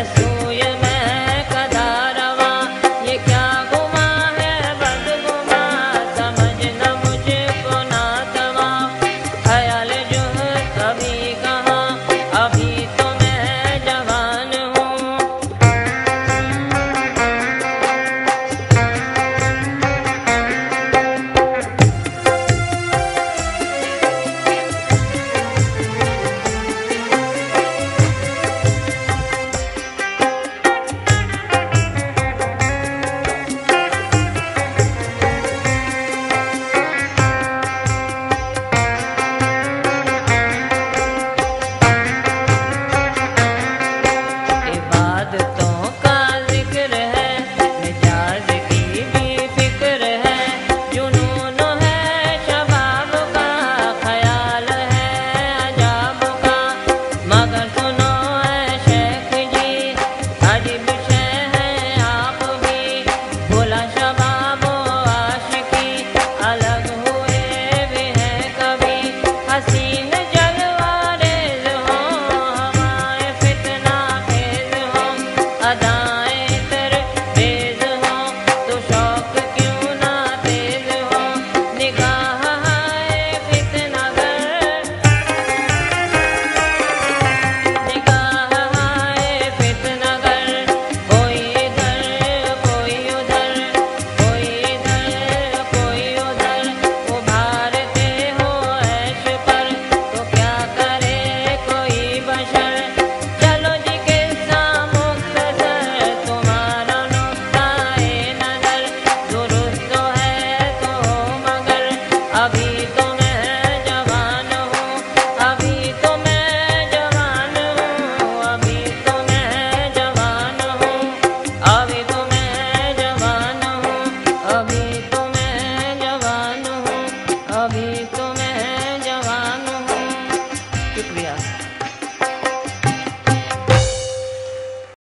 corazón. আমি